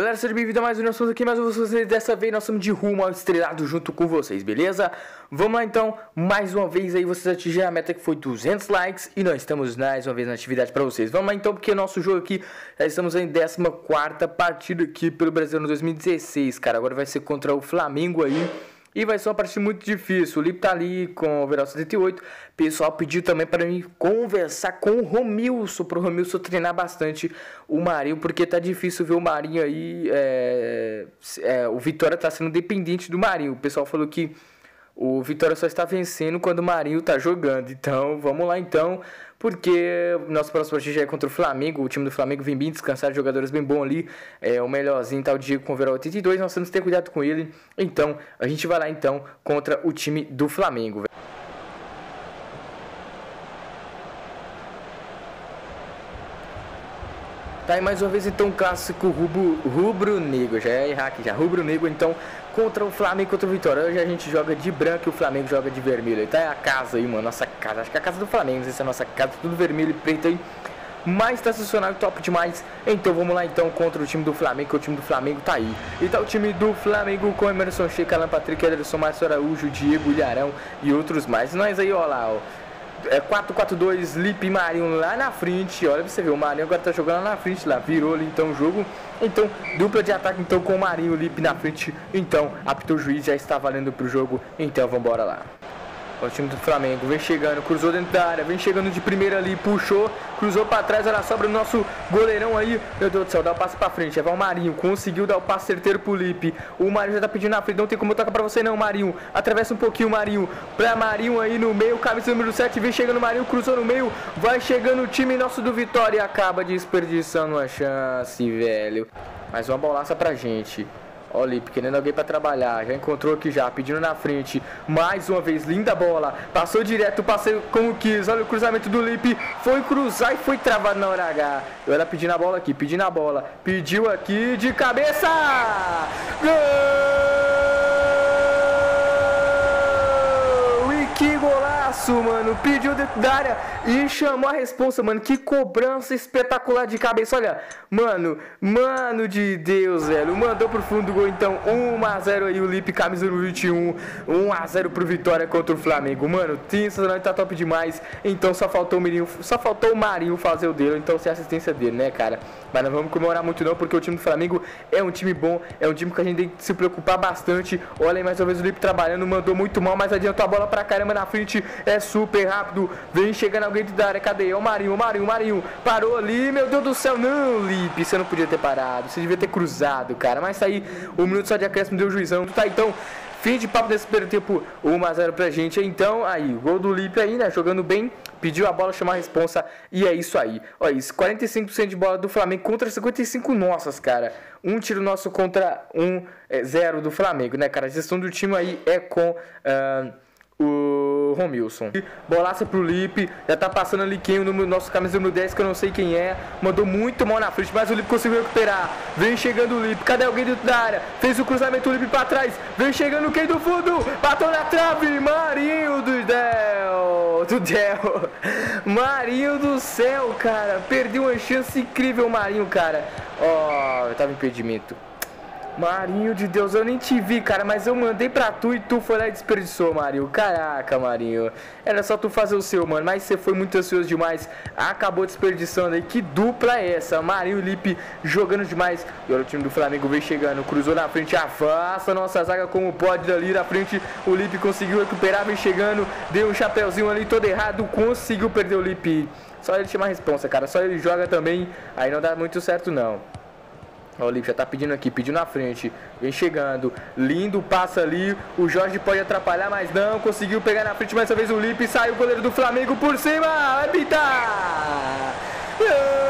Galera, seja bem-vindo a mais um Nós aqui, mais um vocês dessa vez nós estamos de rumo ao estrelado junto com vocês, beleza? Vamos lá então, mais uma vez aí vocês atingiram a meta que foi 200 likes e nós estamos mais uma vez na atividade para vocês. Vamos lá então, porque nosso jogo aqui, já estamos em 14ª partida aqui pelo Brasil no 2016, cara. Agora vai ser contra o Flamengo aí. E vai ser uma partida muito difícil. O Lipe tá ali com o Overall 78. O pessoal pediu também para mim conversar com o Romilson. Para o Romilson treinar bastante o Marinho. Porque tá difícil ver o Marinho aí. É, é, o Vitória tá sendo dependente do Marinho. O pessoal falou que o Vitória só está vencendo quando o Marinho tá jogando. Então vamos lá então porque nosso próximo partida já é contra o Flamengo. O time do Flamengo vem bem descansado, jogadores bem bons ali. É, o melhorzinho tá o Diego com o Verão 82. Nós temos que ter cuidado com ele. Então, a gente vai lá então contra o time do Flamengo. Tá aí mais uma vez então clássico rubro, rubro negro. Já é aqui já. Rubro negro então contra o Flamengo contra o Vitória. Hoje a gente joga de branco e o Flamengo joga de vermelho. Tá é a casa aí, mano. Nossa casa. Acho que é a casa do Flamengo. Se é a nossa casa. Tudo vermelho e preto aí. Mas tá sensacional, top demais. Então vamos lá então contra o time do Flamengo, que o time do Flamengo tá aí. E tá o time do Flamengo com Emerson Sheik, Alan Patrick, Ederson, Márcio Araújo, Diego Ilharão e outros mais. Nós aí, ó lá, ó. É 4-4-2, Lipe e Marinho lá na frente. Olha pra você ver, o Marinho agora tá jogando lá na frente lá. Virou ali então o jogo. Então, dupla de ataque então com o Marinho, o Lipe na frente. Então, apitou o juiz, já está valendo pro jogo. Então, vambora lá. O time do Flamengo vem chegando, cruzou dentro da área, vem chegando de primeira ali, puxou, cruzou para trás, olha sobra o nosso goleirão aí. Meu Deus do céu, dá o passe para frente. É o Marinho, conseguiu dar o passe certeiro pro Lipe. O Marinho já tá pedindo na frente, não tem como tocar para você não, Marinho. Atravessa um pouquinho Marinho, pra Marinho aí no meio, camisa número 7, vem chegando o Marinho, cruzou no meio, vai chegando o time nosso do Vitória e acaba desperdiçando uma chance, velho. Mais uma bolaça pra gente. Olha ali, querendo alguém para trabalhar. Já encontrou aqui já, pedindo na frente. Mais uma vez, linda bola. Passou direto, passei como quis. Olha o cruzamento do Lipe. Foi cruzar e foi travado na hora H. Eu era pedindo a bola aqui, pedindo a bola. Pediu aqui de cabeça. Gol! Golaço, mano. Pediu dentro da área e chamou a responsa, mano. Que cobrança espetacular de cabeça. Olha, mano, mano de Deus, velho. Mandou pro fundo do gol, então 1x0 aí o Lipe, camisa número 21. 1x0 pro Vitória contra o Flamengo. Mano, sensacional, tá top demais. Então só faltou o Marinho, só faltou o Marinho fazer o dele, então ser assistência dele, né, cara? Mas não vamos comemorar muito não, porque o time do Flamengo é um time bom, é um time que a gente tem que se preocupar bastante. Olha aí mais uma vez o Lipe trabalhando, mandou muito mal, mas adiantou a bola pra caramba na frente é super rápido. Vem chegando alguém da área. Cadê? É o Marinho, o Marinho, o Marinho. Parou ali, meu Deus do céu. Não, Lipe, você não podia ter parado. Você devia ter cruzado, cara. Mas tá aí, um minuto só de acréscimo deu juizão. Tá então. Fim de papo desse primeiro tempo, 1x0 pra gente. Então, aí, gol do Lipe aí, né? Jogando bem, pediu a bola, chamou a responsa. E é isso aí. Olha isso, 45% de bola do Flamengo contra 55 nossas, cara. Um tiro nosso contra um é, zero do Flamengo, né, cara? A gestão do time aí é com. Uh, o Romilson. Bolaça pro Lipe, já tá passando ali quem, o nosso camisa número 10, que eu não sei quem é. Mandou muito mal na frente, mas o Lipe conseguiu recuperar. Vem chegando o Lipe, cadê alguém dentro da área? Fez o cruzamento, o Lipe pra trás. Vem chegando quem do fundo? Bateu na trave, Marinho do Del. Do Del. Marinho do céu, cara. Perdeu uma chance incrível, Marinho, cara. Ó, oh, tava impedimento. Marinho de Deus, eu nem te vi, cara, mas eu mandei pra tu e tu foi lá e desperdiçou, Marinho. Caraca, Marinho. Era só tu fazer o seu, mano, mas você foi muito ansioso demais. Acabou desperdiçando aí. Que dupla é essa? Marinho e Lipe jogando demais. E olha o time do Flamengo vem chegando, cruzou na frente, afasta nossa zaga como pode dali na frente. O Lipe conseguiu recuperar, vem chegando, deu um chapéuzinho ali todo errado, conseguiu perder o Lipe. Só ele tinha uma responsa, cara. Só ele joga também. Aí não dá muito certo, não. O Olive já tá pedindo aqui, pediu na frente. Vem chegando. Lindo, passa ali. O Jorge pode atrapalhar, mas não. Conseguiu pegar na frente mais uma vez o Lipe. Saiu o goleiro do Flamengo por cima. Vai pintar! Que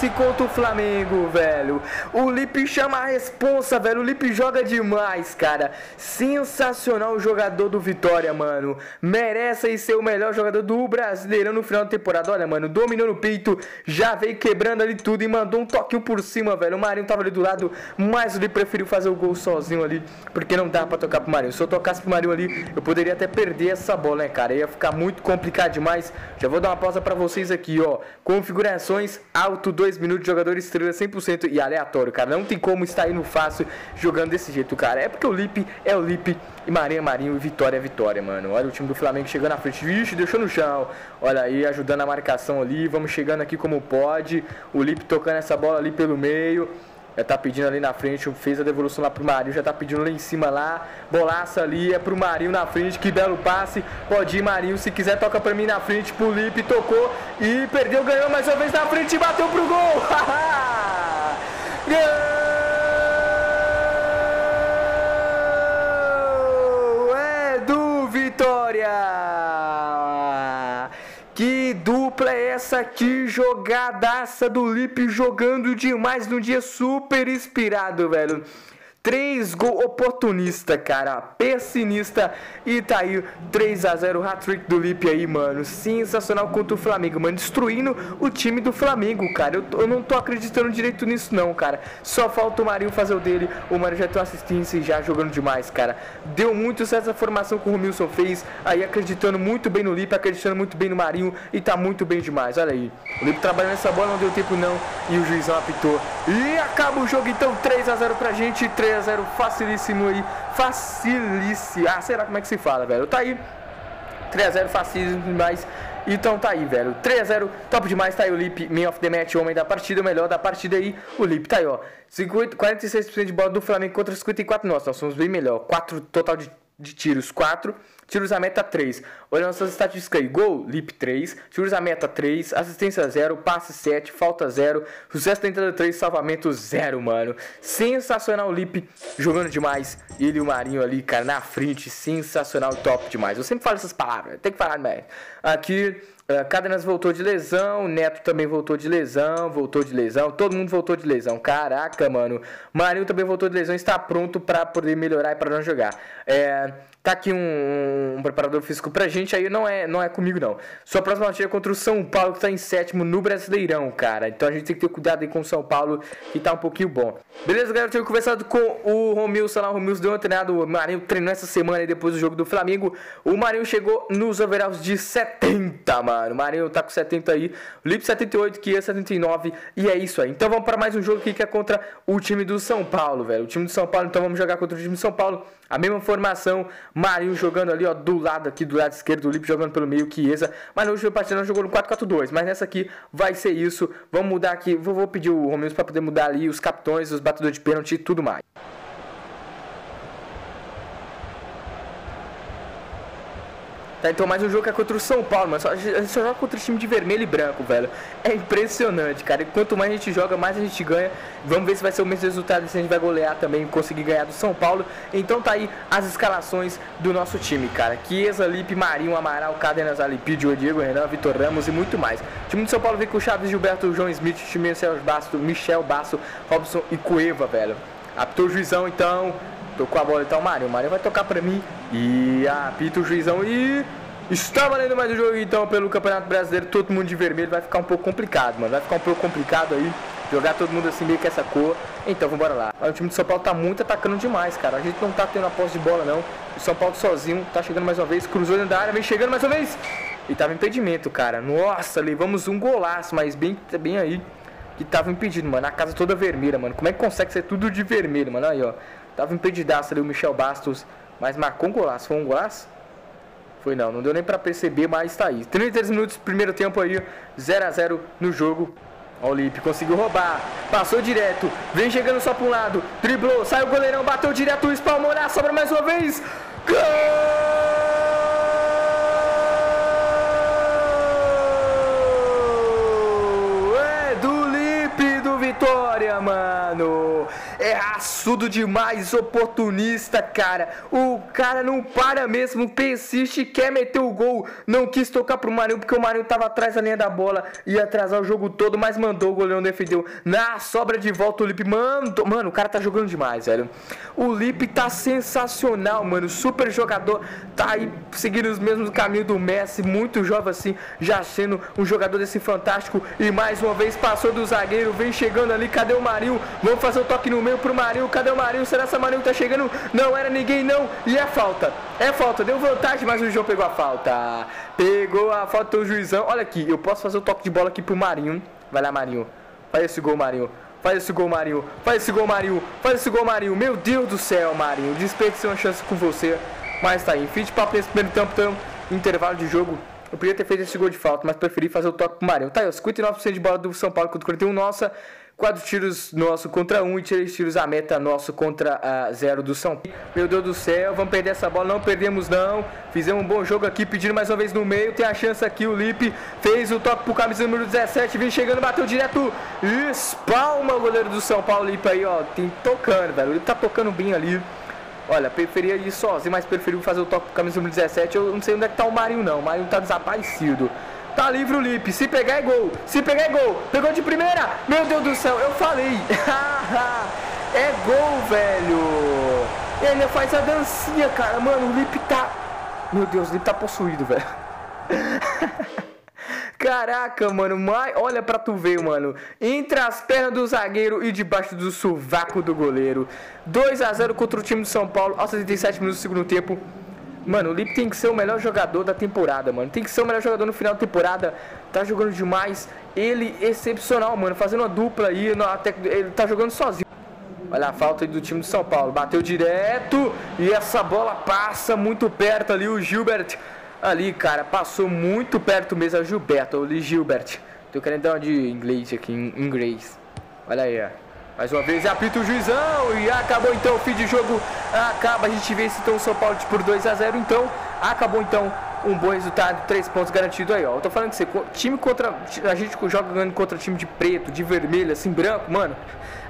lance contra o Flamengo, velho. O Lipe chama a responsa, velho. O Lipe joga demais, cara. Sensacional o jogador do Vitória, mano. Merece aí ser o melhor jogador do Brasileirão no final da temporada. Olha, mano, dominou no peito, já veio quebrando ali tudo e mandou um toquinho por cima, velho. O Marinho tava ali do lado, mas o Lipe preferiu fazer o gol sozinho ali, porque não dá pra tocar pro Marinho. Se eu tocasse pro Marinho ali, eu poderia até perder essa bola, né, cara? Ia ficar muito complicado demais. Já vou dar uma pausa pra vocês aqui, ó. Configurações, alto, 2 minutos, jogador estrela 100% e aleatório, cara. Não tem como estar indo fácil jogando desse jeito, cara. É porque o Lipe é o Lipe e Marinho é Marinho e Vitória é Vitória, mano. Olha o time do Flamengo chegando na frente. Vixe, deixou no chão. Olha aí, ajudando a marcação ali. Vamos chegando aqui como pode. O Lipe tocando essa bola ali pelo meio. Já tá pedindo ali na frente, fez a devolução lá pro Marinho, já tá pedindo lá em cima lá. Bolaça ali, é pro Marinho na frente, que belo passe. Pode ir, Marinho, se quiser, toca pra mim na frente, pro Lipe, tocou e perdeu, ganhou mais uma vez na frente e bateu pro gol. Gol! É do Vitória! Dupla é essa aqui? Jogadaça do Lipe jogando demais num dia super inspirado, velho. 3 gol oportunista, cara. Pessimista. E tá aí 3 a 0 hat-trick do Lipe aí, mano. Sensacional contra o Flamengo, mano. Destruindo o time do Flamengo, cara. Eu, eu, não tô acreditando direito nisso, não, cara. Só falta o Marinho fazer o dele. O Marinho já tem uma assistência e já jogando demais, cara. Deu muito certo essa formação que o Romilson fez. Aí acreditando muito bem no Lipe, acreditando muito bem no Marinho. E tá muito bem demais. Olha aí. O Lipe trabalhando nessa bola, não deu tempo, não. E o juizão apitou. E acaba o jogo, então 3 a 0 pra gente. 3 a 0 facilíssimo aí. Facilíssimo. Ah, será como é que se fala, velho? Tá aí. 3 a 0 facilíssimo demais. Então tá aí, velho. 3 a 0 top demais. Tá aí o Lip, man of the match, homem da partida, melhor da partida aí. O Lip tá aí, ó. 50, 46% de bola do Flamengo contra 54 nossa, nós somos bem melhor. 4 total de, de tiros, 4. Tiros a meta 3. Olha nossas estatísticas aí. Gol, lip 3. Tiros a meta 3. Assistência 0. Passe 7. Falta 0. Sucesso da entrada 3. Salvamento 0, mano. Sensacional o Lip jogando demais. Ele e o Marinho ali, cara, na frente. Sensacional, top demais. Eu sempre falo essas palavras. Tem que falar mais. Aqui, Uh, Cadenas voltou de lesão, Neto também voltou de lesão, voltou de lesão, todo mundo voltou de lesão. Caraca, mano. Marinho também voltou de lesão, está pronto para poder melhorar e para não jogar. É, tá aqui um, um, preparador físico pra gente, aí não é, não é comigo não. Sua próxima partida é contra o São Paulo, que tá em sétimo no Brasileirão, cara. Então a gente tem que ter cuidado aí com o São Paulo, que tá um pouquinho bom. Beleza, galera? Eu tinha conversado com o Romilson lá, o Romilson deu uma treinada, o Marinho treinou essa semana aí depois do jogo do Flamengo. O Marinho chegou nos overalls de 70, mano. O Marinho tá com 70 aí. O Lipe 78, Kia 79. E é isso aí. Então vamos para mais um jogo aqui que é contra o time do São Paulo, velho. O time do São Paulo, então vamos jogar contra o time do São Paulo. A mesma formação. Marinho jogando ali, ó, do lado aqui, do lado esquerdo. O Lipe jogando pelo meio, Chiesa. Mas na última partida não jogou no 4-4-2. Mas nessa aqui vai ser isso. Vamos mudar aqui. Vou, vou pedir o Romeu para poder mudar ali os capitões, os batedores de pênalti e tudo mais. Tá, então mais um jogo que é contra o São Paulo, mas a gente só joga contra o time de vermelho e branco, velho. É impressionante, cara. E quanto mais a gente joga, mais a gente ganha. Vamos ver se vai ser o mesmo resultado, se a gente vai golear também, conseguir ganhar do São Paulo. Então tá aí as escalações do nosso time, cara. Chiesa, Lipe, Marinho, Amaral, Cadenas, Alipídio, Diego Renan, Vitor Ramos e muito mais. O time do São Paulo vem com Chaves, Gilberto, João Smith, Michel Basso, Michel Basso, Robson e Cueva, velho. Apitou o juizão então. Tocou a bola então, Mário. O Mário vai tocar pra mim. E apita o juizão e. Está valendo mais um jogo então pelo Campeonato Brasileiro. Todo mundo de vermelho vai ficar um pouco complicado, mano. Vai ficar um pouco complicado aí. Jogar todo mundo assim meio que essa cor. Então vambora lá. O time de São Paulo tá muito atacando demais, cara. A gente não tá tendo a posse de bola, não. O São Paulo sozinho tá chegando mais uma vez. Cruzou dentro da área, vem chegando mais uma vez. E tava impedimento, cara. Nossa, levamos um golaço, mas bem, bem aí. Que tava impedido, mano. A casa toda vermelha, mano. Como é que consegue ser tudo de vermelho, mano? Aí, ó. Tava impedidaço ali o Michel Bastos, mas marcou um golaço. Foi um golaço? Foi não, não deu nem pra perceber, mas tá aí. 33 minutos, primeiro tempo aí, 0 a 0 no jogo. O Lipe conseguiu roubar, passou direto, vem chegando só pra um lado, driblou, saiu o goleirão, bateu direto, o espalmorá, sobra mais uma vez. Gol! Raçudo demais, oportunista, cara. O cara não para mesmo, persiste, quer meter o gol. Não quis tocar pro Marinho porque o Marinho tava atrás da linha da bola, ia atrasar o jogo todo, mas mandou o goleiro defendeu. Na sobra de volta o Lipe mandou. Mano, o cara tá jogando demais, velho. O Lipe tá sensacional, mano. Super jogador, tá aí seguindo os mesmos caminhos do Messi, muito jovem assim, já sendo um jogador desse fantástico. E mais uma vez passou do zagueiro, vem chegando ali. Cadê o Marinho? Vamos fazer o toque no meio pro Marinho. Cadê o Marinho? Será que o Marinho tá chegando? Não era ninguém, não. E é falta. É falta. Deu vantagem, mas o João pegou a falta. Pegou a falta do juizão. Olha aqui, eu posso fazer o toque de bola aqui pro Marinho. Vai lá, Marinho. Faz esse gol, Marinho. Faz esse gol, Marinho. Faz esse gol, Marinho. Faz esse gol, Marinho. Meu Deus do céu, Marinho. Desperdicei uma chance com você. Mas tá aí. Fim de papo nesse primeiro tempo, então. Intervalo de jogo. Eu podia ter feito esse gol de falta, mas preferi fazer o toque pro Marinho. Tá aí, ó, 59% de bola do São Paulo contra 41 nossa. 4 tiros nosso contra 1 um, e 3 tiros a meta nosso contra a 0 do São Paulo. Meu Deus do céu, vamos perder essa bola, não perdemos não. Fizemos um bom jogo aqui, pedindo mais uma vez no meio. Tem a chance aqui, o Lipe fez o toque pro camisa número 17, vem chegando, bateu direto. Espalma o goleiro do São Paulo, Lipe aí, ó. Tem tocando, velho. Ele tá tocando bem ali. Olha, preferia ir sozinho, mas preferiu fazer o toque pro camisa número 17. Eu não sei onde é que tá o Marinho, não. O Marinho tá desaparecido. Tá livre o Lipe. Se pegar é gol. Se pegar é gol. Pegou de primeira. Meu Deus do céu, eu falei. é gol, velho. Ele faz a dancinha, cara. Mano, o Lipe tá. Meu Deus, o Lipe tá possuído, velho. Caraca, mano, olha pra tu ver, mano. Entre as pernas do zagueiro e debaixo do sovaco do goleiro. 2 a 0 contra o time de São Paulo aos 77 minutos do segundo tempo. Mano, o Lipe tem que ser o melhor jogador da temporada, mano. Tem que ser o melhor jogador no final da temporada. Tá jogando demais. Ele excepcional, mano. Fazendo uma dupla aí. Até, ele tá jogando sozinho. Olha a falta do time de São Paulo. Bateu direto. E essa bola passa muito perto ali. O Gilbert. Ali, cara, passou muito perto mesmo. É o Gilberto. Li Gilbert. Tô querendo dar uma de inglês aqui, em inglês. Olha aí, ó. Mais uma vez apita o juizão e acabou então o fim de jogo. Acaba, a gente vence então o São Paulo por 2 a 0 então. Acabou então um bom resultado, 3 pontos garantidos aí, ó. Eu tô falando que você, time contra. A gente joga ganhando contra time de preto, de vermelho, assim, branco, mano.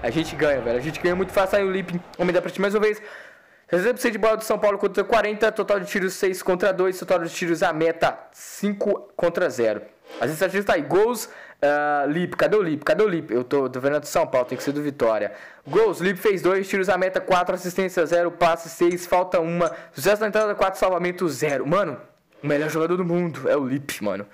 A gente ganha, velho. A gente ganha muito fácil aí o Lip. Vamos dar pra ti mais uma vez. 60% de bola do São Paulo contra 40, total de tiros 6 contra 2, total de tiros a meta 5 contra 0. As estatísticas tá aí, gols Uh, Lip, cadê o Lip? Cadê o Lip? Eu tô, tô vendo do São Paulo, tem que ser do Vitória. Gols, Lip fez dois, tiros a meta, 4, assistência 0, passe 6, falta uma. Sucesso na entrada, 4, salvamento 0. Mano, o melhor jogador do mundo é o Lip, mano.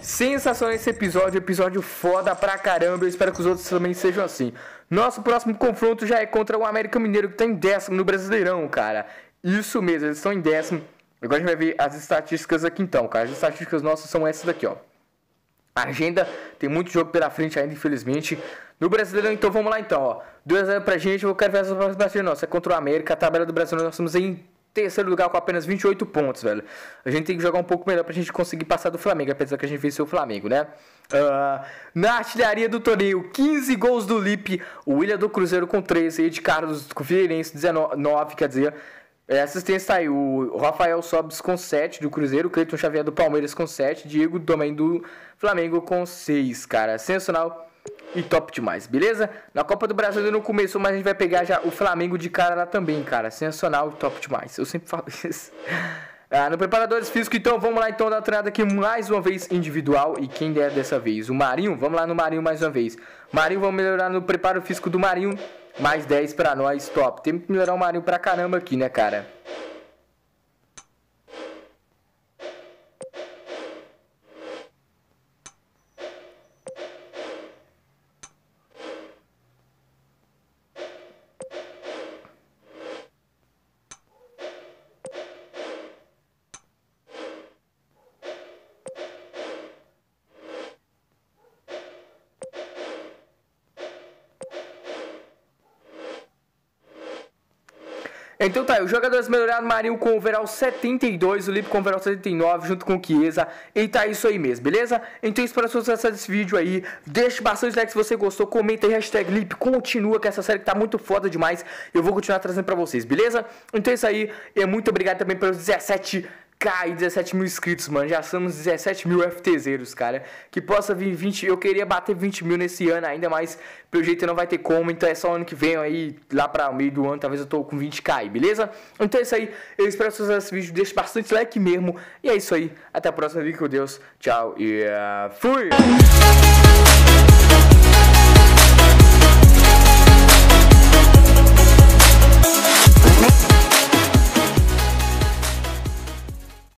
Sensacional esse episódio, episódio foda pra caramba. Eu espero que os outros também sejam assim. Nosso próximo confronto já é contra o América Mineiro, que tá em décimo no Brasileirão, cara. Isso mesmo, eles estão em décimo. Agora a gente vai ver as estatísticas aqui então, cara. As estatísticas nossas são essas daqui, ó. A agenda tem muito jogo pela frente ainda, infelizmente. No Brasileirão, então vamos lá então, ó. 2x0 pra gente, eu quero ver essa partida nossa. É contra o América, a tabela do Brasileirão, nós estamos em terceiro lugar com apenas 28 pontos, velho. A gente tem que jogar um pouco melhor pra gente conseguir passar do Flamengo, apesar que a gente venceu o Flamengo, né? Uh, na artilharia do torneio, 15 gols do Lipe, o William do Cruzeiro com 13, de Carlos com Figueirense 19, quer dizer, é, assistência tá aí, o Rafael Sobes com 7 do Cruzeiro, o Cleiton Xavier do Palmeiras com 7, Diego também do Flamengo com 6, cara. Sensacional e top demais, beleza? Na Copa do Brasil ainda não começou, mas a gente vai pegar já o Flamengo de cara lá também, cara. Sensacional e top demais. Eu sempre falo isso. Ah, no preparadores físicos, então vamos lá então dar uma treinada aqui mais uma vez individual e quem der dessa vez? O Marinho, vamos lá no Marinho mais uma vez. Marinho, vamos melhorar no preparo físico do Marinho mais 10 pra nós, top. Temos que melhorar o Marinho pra caramba aqui, né, cara? Então tá, os jogadores melhoraram Marinho com overall 72, o Lip com overall 79, junto com o Chiesa. E tá isso aí mesmo, beleza? Então espero que você gostou desse vídeo aí. Deixe bastante like se você gostou, comenta aí, hashtag Lip, continua que essa série que tá muito foda demais. Eu vou continuar trazendo pra vocês, beleza? Então é isso aí, e muito obrigado também pelos 17 20k e 17 mil inscritos, mano. Já somos 17 mil FTZeros, cara. Que possa vir 20. Eu queria bater 20 mil nesse ano ainda, mas pelo jeito não vai ter como. Então é só ano que vem aí, lá pra meio do ano. Talvez eu tô com 20k aí, beleza? Então é isso aí. Eu espero que vocês esse vídeo. Deixe bastante like mesmo. E é isso aí. Até a próxima. Fique com Deus. Tchau e uh, fui!